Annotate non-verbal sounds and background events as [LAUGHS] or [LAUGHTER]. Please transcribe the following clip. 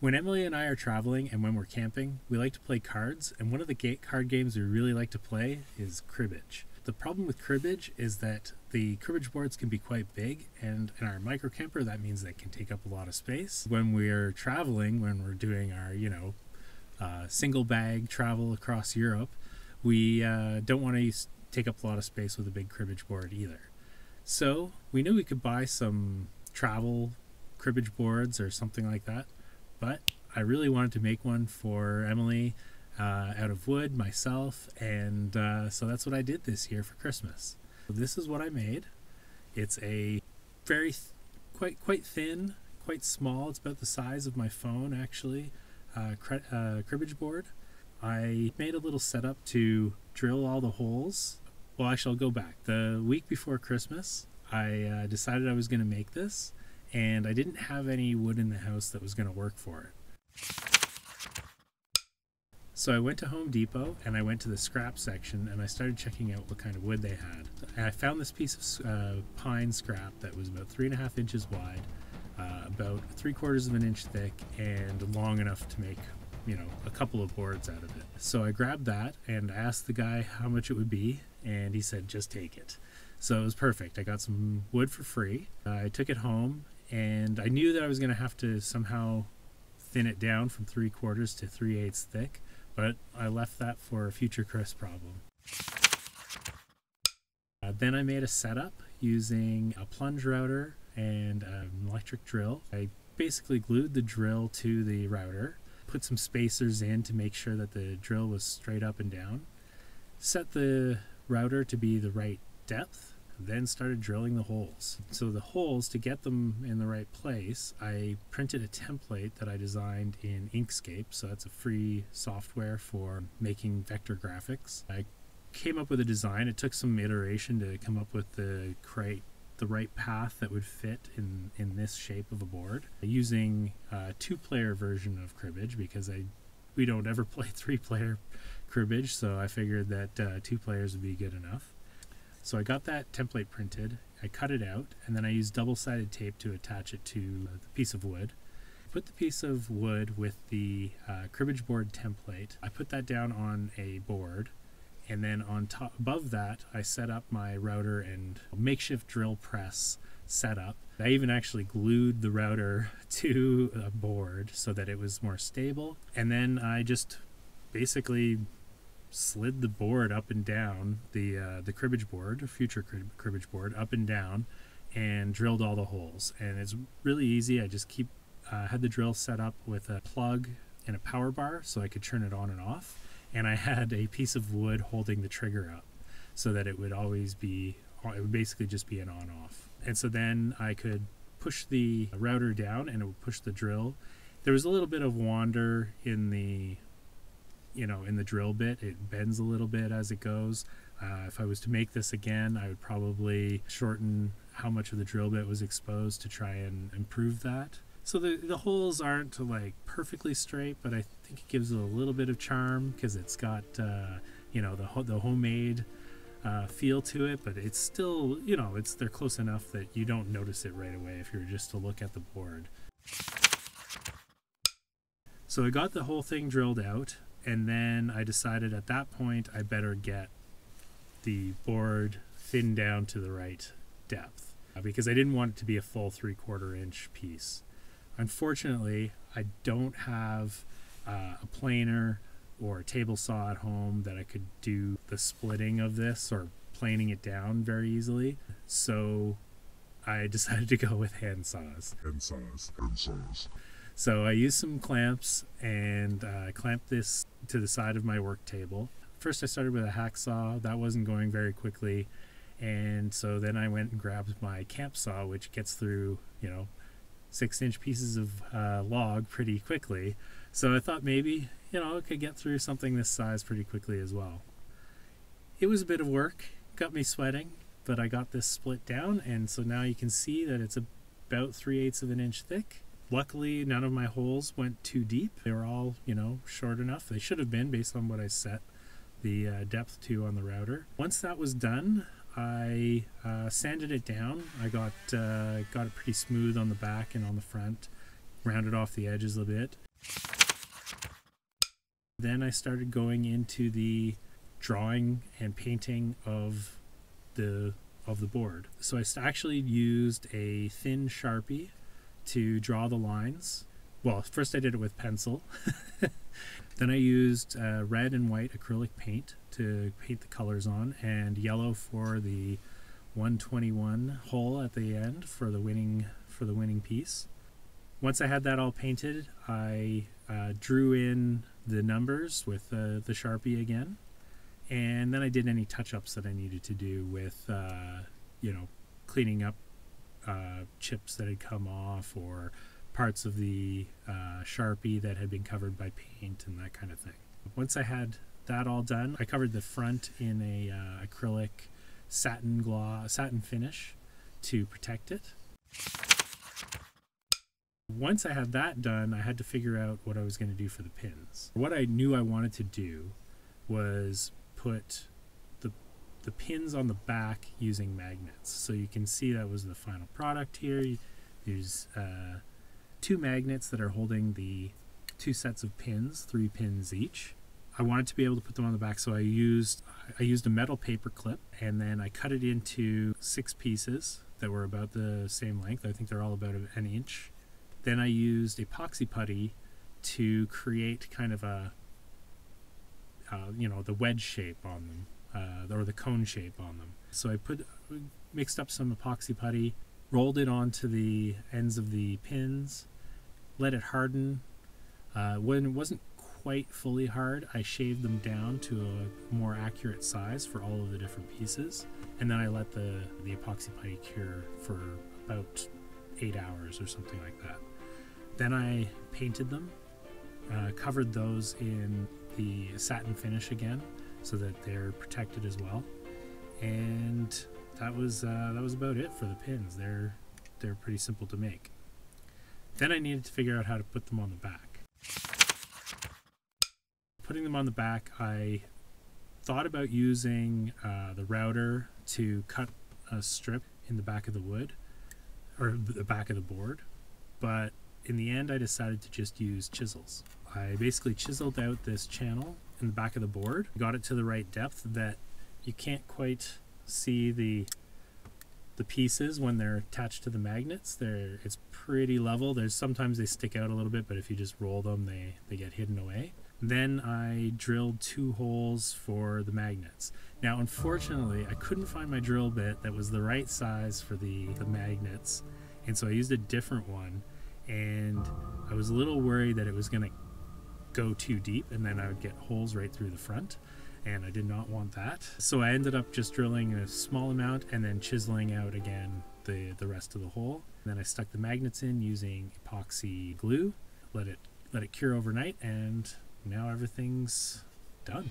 When Emilie and I are traveling and when we're camping, we like to play cards, and one of the card games we really like to play is cribbage. The problem with cribbage is that the cribbage boards can be quite big, and in our micro camper, that means they can take up a lot of space. When we're traveling, when we're doing our, you know, uh, single bag travel across Europe, we uh, don't want to take up a lot of space with a big cribbage board either. So we knew we could buy some travel cribbage boards or something like that but I really wanted to make one for Emilie uh, out of wood myself, and uh, so that's what I did this year for Christmas. This is what I made. It's a very quite quite thin, quite small. It's about the size of my phone actually. Uh, uh, cribbage board. I made a little setup to drill all the holes. Well, I shall go back. The week before Christmas, I uh, decided I was going to make this and I didn't have any wood in the house that was going to work for it. So I went to Home Depot and I went to the scrap section and I started checking out what kind of wood they had. And I found this piece of uh, pine scrap that was about three and a half inches wide, uh, about three quarters of an inch thick, and long enough to make you know a couple of boards out of it. So I grabbed that and asked the guy how much it would be, and he said just take it. So it was perfect. I got some wood for free. I took it home and I knew that I was going to have to somehow thin it down from three quarters to three eighths thick, but I left that for a future Chris problem. Uh, then I made a setup using a plunge router and an electric drill. I basically glued the drill to the router, put some spacers in to make sure that the drill was straight up and down, set the router to be the right depth then started drilling the holes. So the holes, to get them in the right place, I printed a template that I designed in Inkscape. So that's a free software for making vector graphics. I came up with a design. It took some iteration to come up with the correct the right path that would fit in in this shape of a board using a two player version of cribbage because I we don't ever [LAUGHS] play three player cribbage so I figured that uh, two players would be good enough so I got that template printed, I cut it out, and then I used double-sided tape to attach it to the piece of wood. Put the piece of wood with the uh, cribbage board template. I put that down on a board, and then on top above that, I set up my router and makeshift drill press setup. I even actually glued the router [LAUGHS] to a board so that it was more stable, and then I just basically slid the board up and down the uh, the cribbage board, future crib- cribbage board, up and down, and drilled all the holes. And it's really easy. I just keep uh, had the drill set up with a plug and a power bar, so I could turn it on and off. And I had a piece of wood holding the trigger up, so that it would always be. It would basically just be an on-off. And so then I could push the router down, and it would push the drill. There was a little bit of wander in the you know, in the drill bit, it bends a little bit as it goes. Uh, if I was to make this again, I would probably shorten how much of the drill bit was exposed to try and improve that. So the, the holes aren't like perfectly straight, but I think it gives it a little bit of charm because it's got, uh, you know, the, the homemade uh, feel to it, but it's still, you know, it's they're close enough that you don't notice it right away if you're just to look at the board. So I got the whole thing drilled out and then I decided at that point I better get the board thinned down to the right depth uh, because I didn't want it to be a full three quarter inch piece. Unfortunately, I don't have uh, a planer or a table saw at home that I could do the splitting of this or planing it down very easily. So I [LAUGHS] decided to go with hand saws. Hand saws. Hand saws. So I used some clamps and uh, clamped this to the side of my work table. First, I started with a hacksaw. That wasn't going very quickly. And so then I went and grabbed my camp saw, which gets through, you know, six inch pieces of uh, log pretty quickly. So I thought maybe, you know, I could get through something this size pretty quickly as well. It was a bit of work, got me sweating, but I got this split down. And so now you can see that it's about three eighths of an inch thick Luckily, none of my holes went too deep. They were all, you know, short enough. They should have been based on what I set the uh, depth to on the router. Once that was done, I uh, sanded it down. I got uh, got it pretty smooth on the back and on the front, rounded off the edges a bit. Then I started going into the drawing and painting of the of the board. So I actually used a thin Sharpie to draw the lines. Well, first I did it with pencil. [LAUGHS] then I used uh, red and white acrylic paint to paint the colors on, and yellow for the 121 hole at the end for the winning for the winning piece. Once I had that all painted, I uh, drew in the numbers with uh, the Sharpie again, and then I did any touch-ups that I needed to do with, uh, you know, cleaning up uh, chips that had come off or parts of the uh, Sharpie that had been covered by paint and that kind of thing. Once I had that all done, I covered the front in a uh, acrylic satin gloss, satin finish to protect it. Once I had that done, I had to figure out what I was going to do for the pins. What I knew I wanted to do was put the pins on the back using magnets. So you can see that was the final product here. There's uh, two magnets that are holding the two sets of pins, three pins each. I wanted to be able to put them on the back, so I used I used a metal paper clip and then I cut it into six pieces that were about the same length. I think they're all about an inch. Then I used epoxy putty to create kind of a uh, you know the wedge shape on them uh, or the cone shape on them. So I put mixed up some epoxy putty, rolled it onto the ends of the pins, let it harden. Uh, when it wasn't quite fully hard, I shaved them down to a more accurate size for all of the different pieces, and then I let the the epoxy putty cure for about eight hours or something like that. Then I painted them, uh, covered those in the satin finish again so that they're protected as well. And that was uh, that was about it for the pins. They're they're pretty simple to make. Then I needed to figure out how to put them on the back. Putting them on the back, I thought about using uh, the router to cut a strip in the back of the wood or the back of the board, but in the end, I decided to just use chisels. I basically chiseled out this channel in the back of the board, got it to the right depth that you can't quite see the the pieces when they're attached to the magnets. They're it's pretty level. There's sometimes they stick out a little bit, but if you just roll them, they they get hidden away. Then I drilled two holes for the magnets. Now, unfortunately, I couldn't find my drill bit that was the right size for the, the magnets, and so I used a different one and I was a little worried that it was going to go too deep and then I would get holes right through the front and I did not want that. So I ended up just drilling a small amount and then chiseling out again the, the rest of the hole. And then I stuck the magnets in using epoxy glue, let it let it cure overnight and now everything's done.